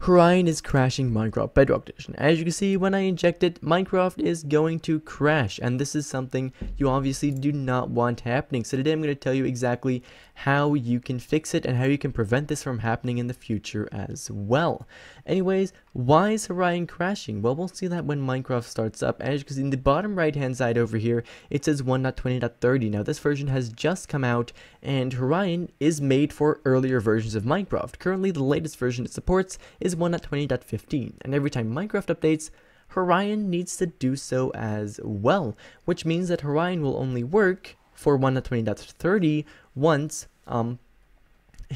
Horion is crashing Minecraft Bedrock Edition. As you can see, when I inject it, Minecraft is going to crash, and this is something you obviously do not want happening. So today I'm going to tell you exactly how you can fix it and how you can prevent this from happening in the future as well. Anyways, why is Horion crashing? Well, we'll see that when Minecraft starts up. As you can see in the bottom right hand side over here, it says 1.20.30. Now this version has just come out, and Horion is made for earlier versions of Minecraft. Currently, the latest version it supports is 1.20.15, and every time Minecraft updates, Horion needs to do so as well, which means that Horion will only work for 1.20.30 once, um,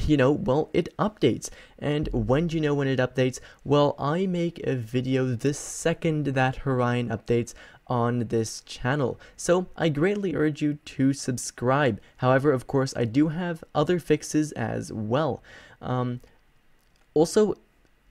you know, well, it updates. And when do you know when it updates? Well, I make a video the second that Horion updates on this channel. So I greatly urge you to subscribe. However, of course, I do have other fixes as well. Um, also,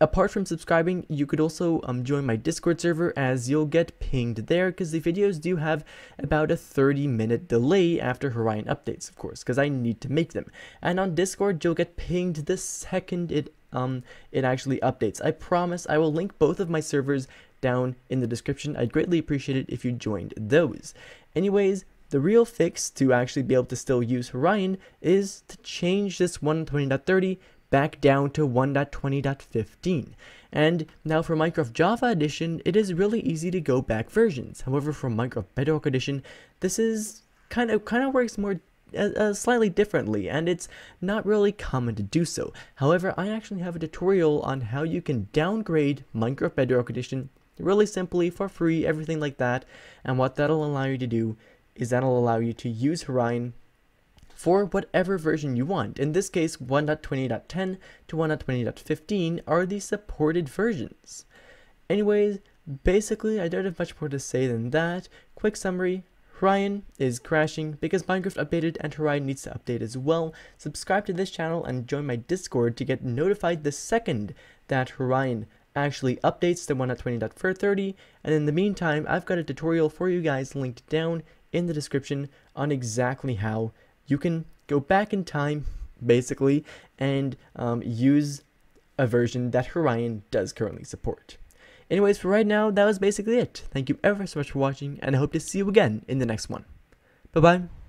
Apart from subscribing, you could also um, join my Discord server as you'll get pinged there because the videos do have about a 30 minute delay after Horion updates, of course, because I need to make them. And on Discord, you'll get pinged the second it um it actually updates. I promise I will link both of my servers down in the description. I'd greatly appreciate it if you joined those. Anyways, the real fix to actually be able to still use Horion is to change this 120.30 back down to 1.20.15. And now for Minecraft Java Edition, it is really easy to go back versions. However, for Minecraft Bedrock Edition, this is kind of kind of works more uh, uh, slightly differently, and it's not really common to do so. However, I actually have a tutorial on how you can downgrade Minecraft Bedrock Edition really simply for free, everything like that. And what that'll allow you to do is that'll allow you to use Horion for whatever version you want. In this case, 1.20.10 to 1.20.15 are the supported versions. Anyways, basically, I don't have much more to say than that. Quick summary, Horion is crashing because Minecraft updated and Horion needs to update as well. Subscribe to this channel and join my Discord to get notified the second that Horion actually updates to 1.20.30 and in the meantime I've got a tutorial for you guys linked down in the description on exactly how you can go back in time, basically, and um, use a version that Horion does currently support. Anyways, for right now, that was basically it. Thank you ever so much for watching, and I hope to see you again in the next one. Bye-bye.